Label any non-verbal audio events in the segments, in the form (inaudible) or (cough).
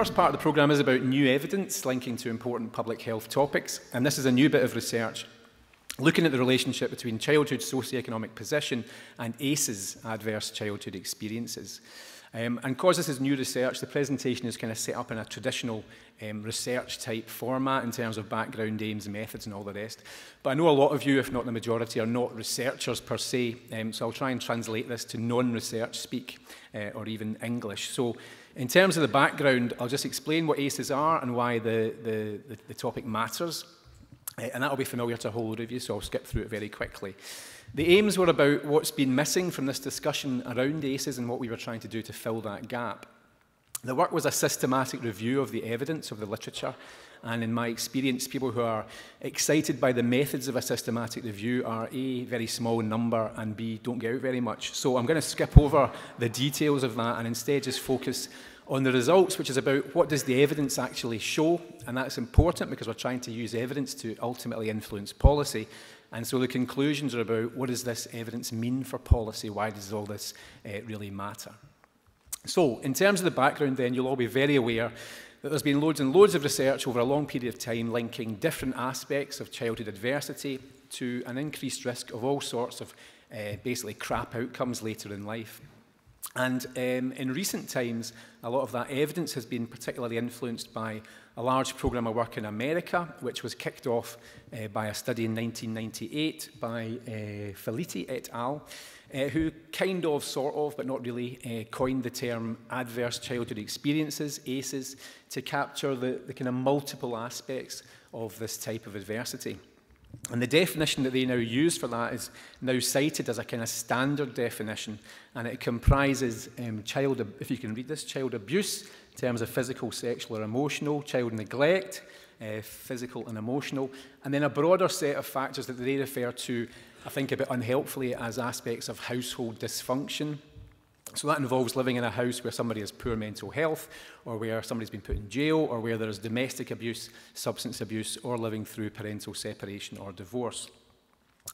first part of the programme is about new evidence linking to important public health topics, and this is a new bit of research looking at the relationship between childhood socioeconomic position and ACEs, adverse childhood experiences. Um, and because this is new research, the presentation is kind of set up in a traditional um, research type format in terms of background, aims, methods and all the rest. But I know a lot of you, if not the majority, are not researchers per se, um, so I'll try and translate this to non-research speak uh, or even English. So in terms of the background, I'll just explain what ACEs are and why the, the, the, the topic matters. Uh, and that will be familiar to whole you so I'll skip through it very quickly. The aims were about what's been missing from this discussion around ACEs and what we were trying to do to fill that gap. The work was a systematic review of the evidence of the literature, and in my experience, people who are excited by the methods of a systematic review are A, very small number, and B, don't get out very much. So I'm going to skip over the details of that and instead just focus on the results, which is about what does the evidence actually show, and that's important because we're trying to use evidence to ultimately influence policy. And so the conclusions are about what does this evidence mean for policy? Why does all this uh, really matter? So in terms of the background then, you'll all be very aware that there's been loads and loads of research over a long period of time linking different aspects of childhood adversity to an increased risk of all sorts of uh, basically crap outcomes later in life. And um, in recent times, a lot of that evidence has been particularly influenced by a large program of work in America, which was kicked off uh, by a study in 1998 by uh, Felitti et al., uh, who kind of, sort of, but not really, uh, coined the term adverse childhood experiences, ACEs, to capture the, the kind of multiple aspects of this type of adversity. And the definition that they now use for that is now cited as a kind of standard definition, and it comprises um, child, if you can read this, child abuse in terms of physical, sexual, or emotional, child neglect, uh, physical and emotional, and then a broader set of factors that they refer to, I think, a bit unhelpfully as aspects of household dysfunction, So that involves living in a house where somebody has poor mental health, or where somebody's been put in jail, or where there is domestic abuse, substance abuse, or living through parental separation or divorce.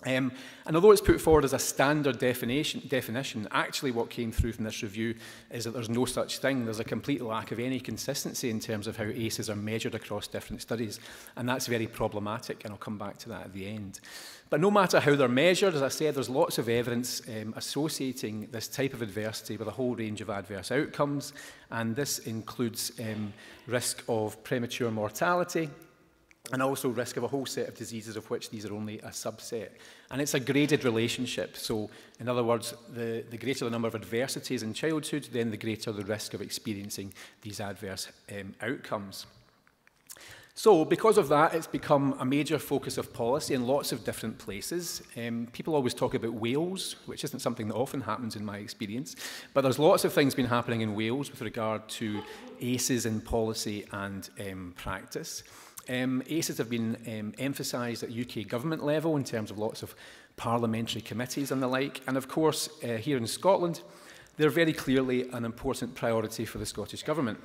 Um, and although it's put forward as a standard definition, definition, actually what came through from this review is that there's no such thing. There's a complete lack of any consistency in terms of how ACEs are measured across different studies, and that's very problematic, and I'll come back to that at the end. But no matter how they're measured, as I said, there's lots of evidence um, associating this type of adversity with a whole range of adverse outcomes, and this includes um, risk of premature mortality, and also risk of a whole set of diseases of which these are only a subset. And it's a graded relationship. So in other words, the, the greater the number of adversities in childhood, then the greater the risk of experiencing these adverse um, outcomes. So because of that, it's become a major focus of policy in lots of different places. Um, people always talk about Wales, which isn't something that often happens in my experience, but there's lots of things been happening in Wales with regard to ACEs in policy and um, practice. Um, ACEs have been um, emphasised at UK government level in terms of lots of parliamentary committees and the like. And of course, uh, here in Scotland, they're very clearly an important priority for the Scottish Government.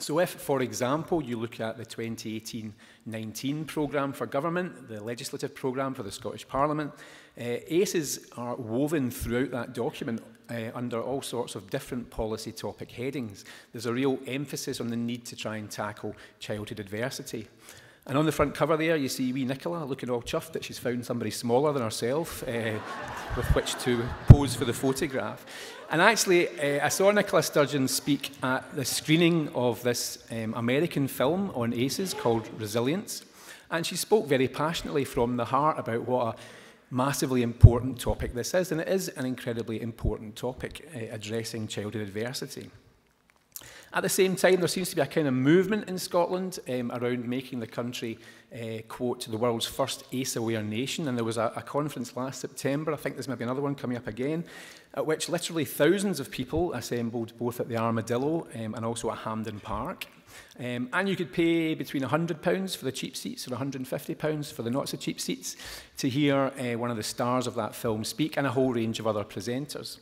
So if, for example, you look at the 2018-19 programme for government, the legislative programme for the Scottish Parliament, uh, ACEs are woven throughout that document uh, under all sorts of different policy topic headings. There's a real emphasis on the need to try and tackle childhood adversity. And on the front cover there, you see wee Nicola looking all chuffed that she's found somebody smaller than herself uh, with which to pose for the photograph. And actually, uh, I saw Nicola Sturgeon speak at the screening of this um, American film on ACEs called Resilience. And she spoke very passionately from the heart about what a massively important topic this is, and it is an incredibly important topic uh, addressing childhood adversity. At the same time, there seems to be a kind of movement in Scotland um, around making the country, uh, quote, the world's first ace-aware nation. And there was a, a conference last September, I think there's maybe another one coming up again, at which literally thousands of people assembled both at the Armadillo um, and also at Hampden Park. Um, and you could pay between £100 for the cheap seats or £150 for the not so cheap seats to hear uh, one of the stars of that film speak and a whole range of other presenters.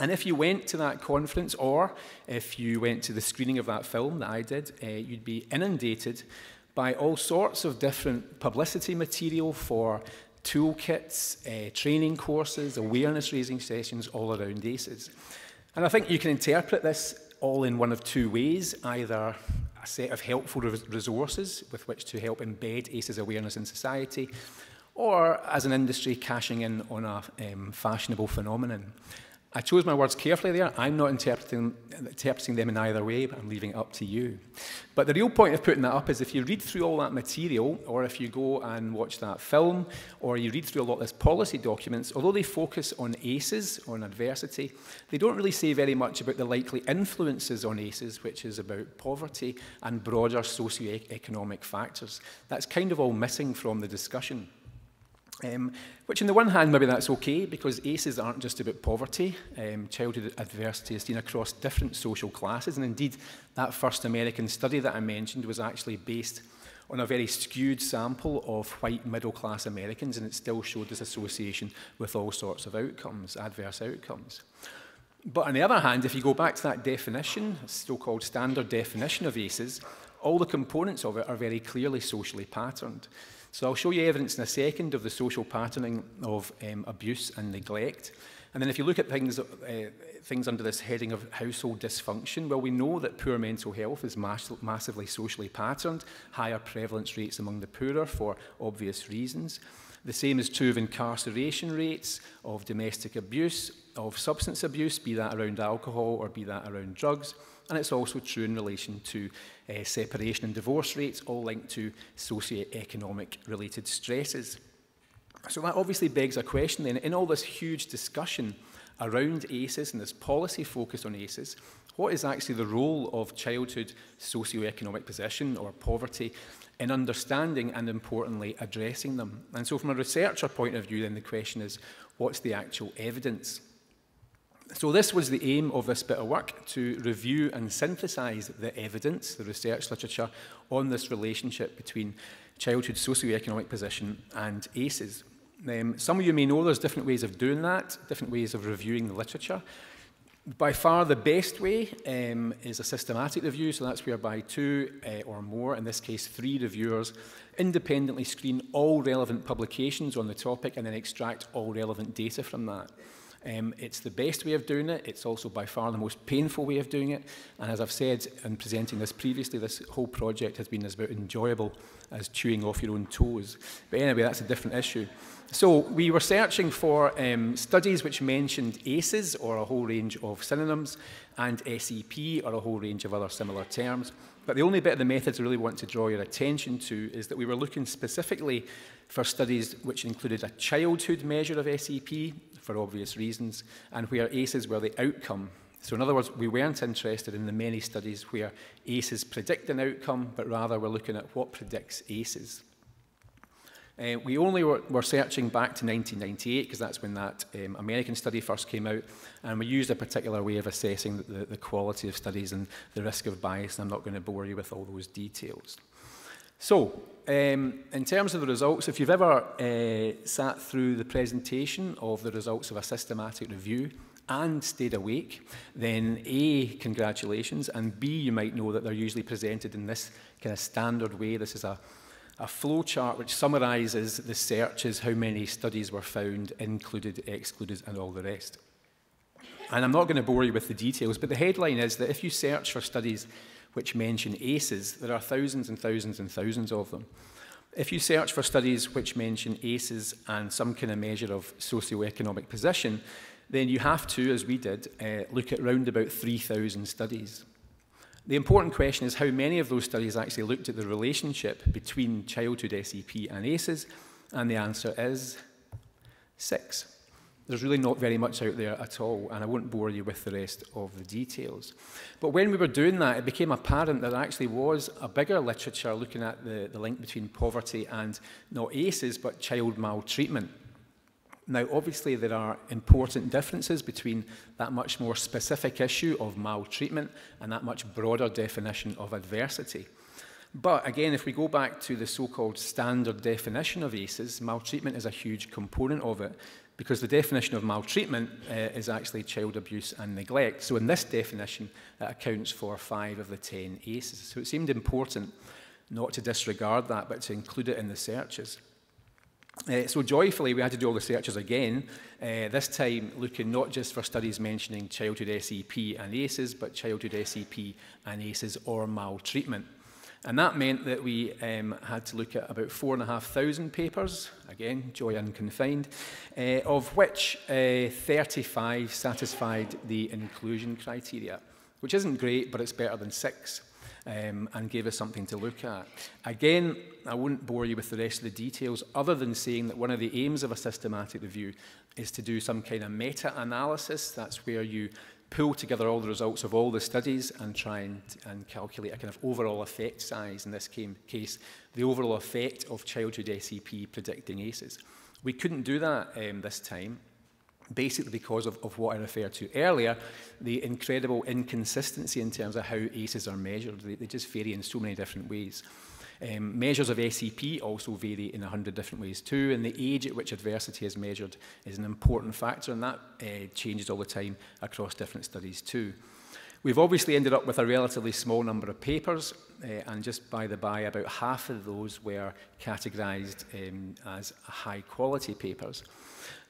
And if you went to that conference or if you went to the screening of that film that I did, uh, you'd be inundated by all sorts of different publicity material for toolkits, uh, training courses, awareness raising sessions all around ACEs. And I think you can interpret this all in one of two ways either a set of helpful resources with which to help embed ACEs awareness in society, or as an industry cashing in on a um, fashionable phenomenon. I chose my words carefully there. I'm not interpreting, interpreting them in either way, but I'm leaving it up to you. But the real point of putting that up is if you read through all that material, or if you go and watch that film, or you read through a lot of these policy documents, although they focus on ACEs, on adversity, they don't really say very much about the likely influences on ACEs, which is about poverty and broader socio-economic factors. That's kind of all missing from the discussion. Um, which on the one hand, maybe that's okay, because ACEs aren't just about poverty. Um, childhood adversity is seen across different social classes, and indeed, that first American study that I mentioned was actually based on a very skewed sample of white middle-class Americans, and it still showed this association with all sorts of outcomes, adverse outcomes. But on the other hand, if you go back to that definition, so-called standard definition of ACEs, all the components of it are very clearly socially patterned. So I'll show you evidence in a second of the social patterning of um, abuse and neglect. And then if you look at things, uh, things under this heading of household dysfunction, well, we know that poor mental health is mass massively socially patterned, higher prevalence rates among the poorer for obvious reasons. The same is true of incarceration rates, of domestic abuse, of substance abuse, be that around alcohol or be that around drugs. And it's also true in relation to uh, separation and divorce rates, all linked to socio-economic related stresses. So that obviously begs a question then, in all this huge discussion around ACEs and this policy focus on ACEs, what is actually the role of childhood socioeconomic position or poverty in understanding and importantly addressing them. And so from a researcher point of view, then the question is, what's the actual evidence? So this was the aim of this bit of work, to review and synthesize the evidence, the research literature, on this relationship between childhood socioeconomic position and ACEs. Um, some of you may know there's different ways of doing that, different ways of reviewing the literature. By far the best way um, is a systematic review, so that's whereby two uh, or more, in this case three reviewers, independently screen all relevant publications on the topic and then extract all relevant data from that. Um, it's the best way of doing it. It's also by far the most painful way of doing it. And as I've said in presenting this previously, this whole project has been as about enjoyable as chewing off your own toes. But anyway, that's a different issue. So we were searching for um, studies which mentioned ACEs, or a whole range of synonyms, and SEP, or a whole range of other similar terms. But the only bit of the methods I really want to draw your attention to is that we were looking specifically for studies which included a childhood measure of SEP, for obvious reasons, and where ACEs were the outcome so in other words, we weren't interested in the many studies where ACEs predict an outcome, but rather we're looking at what predicts ACEs. Uh, we only were, were searching back to 1998 because that's when that um, American study first came out and we used a particular way of assessing the, the, quality of studies and the risk of bias and I'm not going to bore you with all those details. So, um, in terms of the results, if you've ever uh, sat through the presentation of the results of a systematic review and stayed awake, then A, congratulations, and B, you might know that they're usually presented in this kind of standard way. This is a a flow chart which summarises the searches, how many studies were found, included, excluded, and all the rest. And I'm not going to bore you with the details, but the headline is that if you search for studies which mention ACEs, there are thousands and thousands and thousands of them. If you search for studies which mention ACEs and some kind of measure of socioeconomic position, then you have to, as we did, uh, look at round about 3,000 studies. The important question is how many of those studies actually looked at the relationship between childhood SEP and ACEs, and the answer is six. There's really not very much out there at all, and I won't bore you with the rest of the details. But when we were doing that, it became apparent that there actually was a bigger literature looking at the, the link between poverty and not ACEs, but child maltreatment. Now, obviously, there are important differences between that much more specific issue of maltreatment and that much broader definition of adversity. But again, if we go back to the so-called standard definition of ACEs, maltreatment is a huge component of it because the definition of maltreatment uh, is actually child abuse and neglect. So in this definition, that accounts for five of the 10 ACEs. So it seemed important not to disregard that, but to include it in the searches. Uh, so joyfully, we had to do all the searches again, uh, this time looking not just for studies mentioning childhood SEP and ACEs, but childhood SEP and ACEs or maltreatment. And that meant that we um, had to look at about 4,500 papers, again, joy unconfined, uh, of which uh, 35 satisfied the inclusion criteria, which isn't great, but it's better than six um, and gave us something to look at. Again, I won't bore you with the rest of the details other than saying that one of the aims of a systematic review is to do some kind of meta-analysis. That's where you pull together all the results of all the studies and try and, and calculate a kind of overall effect size, in this case, the overall effect of childhood SEP predicting ACEs. We couldn't do that um, this time, basically because of, of what I referred to earlier, the incredible inconsistency in terms of how ACEs are measured. They, they just vary in so many different ways. Um, measures of SEP also vary in 100 different ways too, and the age at which adversity is measured is an important factor, and that uh, changes all the time across different studies too. We've obviously ended up with a relatively small number of papers, uh, and just by the by, about half of those were categorised um, as high-quality papers.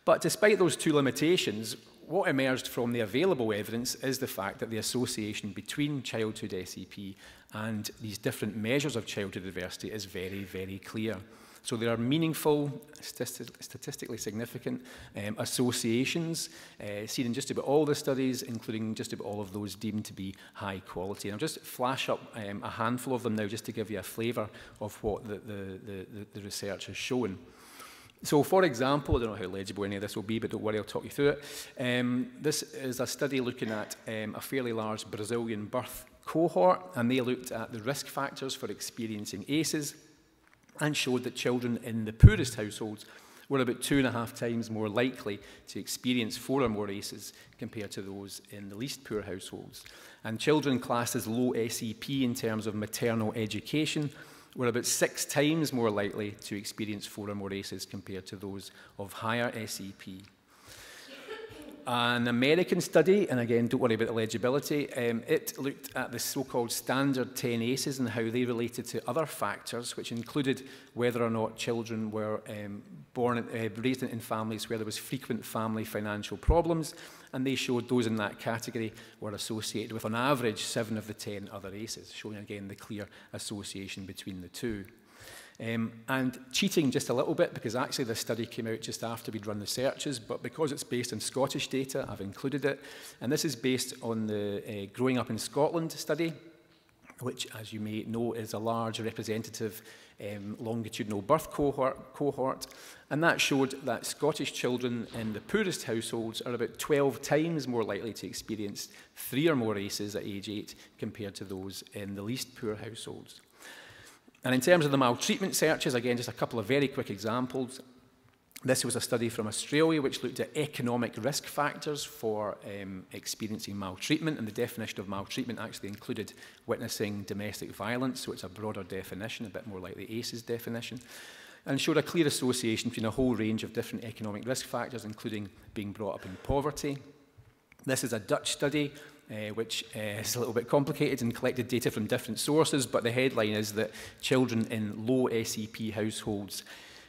But despite those two limitations, what emerged from the available evidence is the fact that the association between childhood SEP and these different measures of childhood adversity is very, very clear. So there are meaningful, statistically significant um, associations uh, seen in just about all the studies, including just about all of those deemed to be high quality. And I'll just flash up um, a handful of them now just to give you a flavour of what the, the, the, the research has shown. So, for example, I don't know how legible any of this will be, but don't worry, I'll talk you through it. Um, this is a study looking at um, a fairly large Brazilian birth cohort, and they looked at the risk factors for experiencing ACEs and showed that children in the poorest households were about two and a half times more likely to experience four or more ACEs compared to those in the least poor households. And children classed as low SEP in terms of maternal education were about six times more likely to experience four or more ACEs compared to those of higher SEP. An American study, and again, don't worry about eligibility, um, it looked at the so-called standard 10 ACEs and how they related to other factors, which included whether or not children were um, born, uh, raised in families where there was frequent family financial problems, and they showed those in that category were associated with, on average, seven of the 10 other ACEs, showing again the clear association between the two. Um, and cheating just a little bit, because actually this study came out just after we'd run the searches, but because it's based on Scottish data, I've included it. And this is based on the uh, Growing Up in Scotland study, which, as you may know, is a large representative um, longitudinal birth cohort, cohort. And that showed that Scottish children in the poorest households are about 12 times more likely to experience three or more races at age eight compared to those in the least poor households. And in terms of the maltreatment searches, again, just a couple of very quick examples. This was a study from Australia which looked at economic risk factors for um, experiencing maltreatment, and the definition of maltreatment actually included witnessing domestic violence, so it's a broader definition, a bit more like the ACEs definition, and showed a clear association between a whole range of different economic risk factors, including being brought up in poverty. This is a Dutch study uh, which uh, (laughs) is a little bit complicated and collected data from different sources, but the headline is that children in low SEP households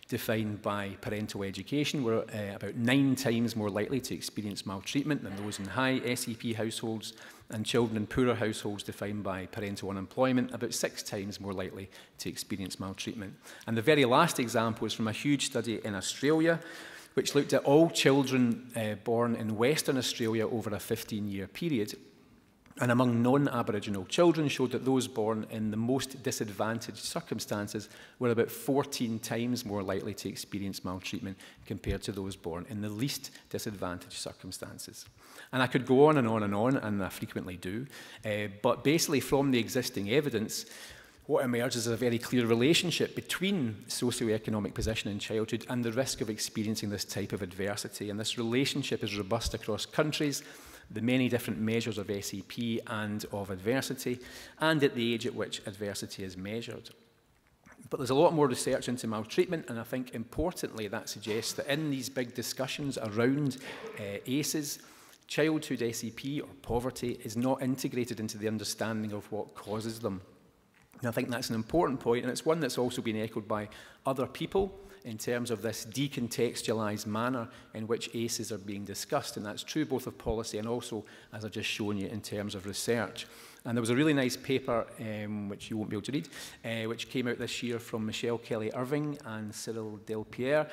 defined by parental education were uh, about nine times more likely to experience maltreatment than those in high SEP households, and children in poorer households defined by parental unemployment about six times more likely to experience maltreatment. And the very last example is from a huge study in Australia, which looked at all children uh, born in Western Australia over a 15-year period and among non-Aboriginal children showed that those born in the most disadvantaged circumstances were about 14 times more likely to experience maltreatment compared to those born in the least disadvantaged circumstances. And I could go on and on and on, and I frequently do, uh, but basically from the existing evidence, what emerges is a very clear relationship between socioeconomic position in childhood and the risk of experiencing this type of adversity. And this relationship is robust across countries, the many different measures of SEP and of adversity, and at the age at which adversity is measured. But there's a lot more research into maltreatment, and I think importantly that suggests that in these big discussions around uh, ACEs, childhood SEP or poverty is not integrated into the understanding of what causes them. And I think that's an important point, and it's one that's also been echoed by other people in terms of this decontextualized manner in which ACEs are being discussed. And that's true both of policy and also, as I've just shown you, in terms of research. And there was a really nice paper, um, which you won't be able to read, uh, which came out this year from Michelle Kelly Irving and Cyril Delpierre,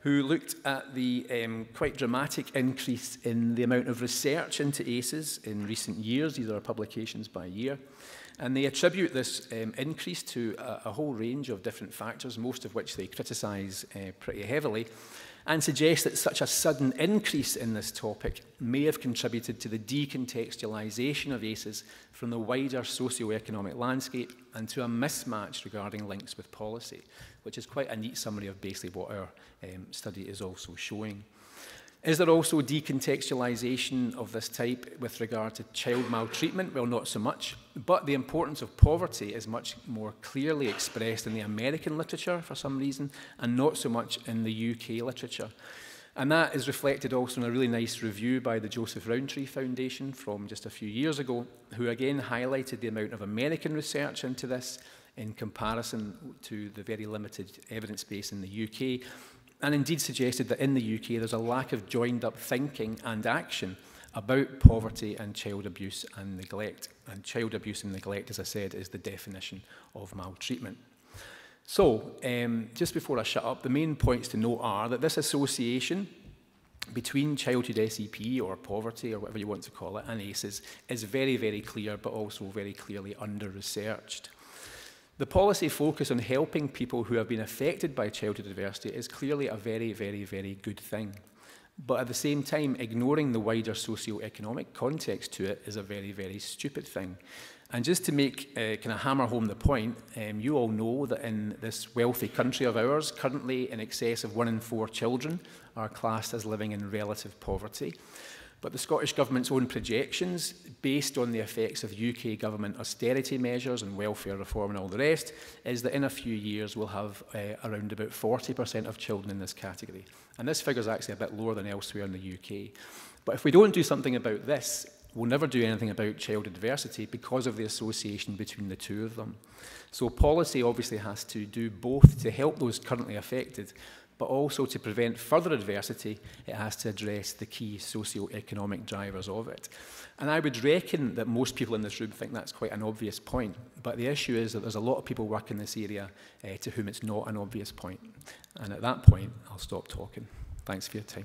who looked at the um, quite dramatic increase in the amount of research into ACEs in recent years. These are publications by year. And they attribute this um, increase to a, a whole range of different factors, most of which they criticise uh, pretty heavily, and suggest that such a sudden increase in this topic may have contributed to the decontextualisation of ACEs from the wider socio-economic landscape and to a mismatch regarding links with policy, which is quite a neat summary of basically what our um, study is also showing. Is there also decontextualization of this type with regard to child maltreatment? Well, not so much, but the importance of poverty is much more clearly expressed in the American literature for some reason, and not so much in the UK literature. And that is reflected also in a really nice review by the Joseph Rowntree Foundation from just a few years ago, who again highlighted the amount of American research into this in comparison to the very limited evidence base in the UK and indeed suggested that in the UK there's a lack of joined up thinking and action about poverty and child abuse and neglect. And child abuse and neglect, as I said, is the definition of maltreatment. So, um, just before I shut up, the main points to note are that this association between childhood SEP or poverty or whatever you want to call it and ACEs is very, very clear, but also very clearly under-researched. The policy focus on helping people who have been affected by childhood adversity is clearly a very, very, very good thing. But at the same time, ignoring the wider socio-economic context to it is a very, very stupid thing. And just to make, uh, kind of hammer home the point, um, you all know that in this wealthy country of ours, currently in excess of one in four children are classed as living in relative poverty. But the Scottish Government's own projections, based on the effects of UK government austerity measures and welfare reform and all the rest, is that in a few years we'll have uh, around about 40% of children in this category. And this figure is actually a bit lower than elsewhere in the UK. But if we don't do something about this, we'll never do anything about child adversity because of the association between the two of them. So policy obviously has to do both to help those currently affected, but also to prevent further adversity, it has to address the key socio-economic drivers of it. And I would reckon that most people in this room think that's quite an obvious point, but the issue is that there's a lot of people working in this area uh, to whom it's not an obvious point. And at that point, I'll stop talking. Thanks for your time.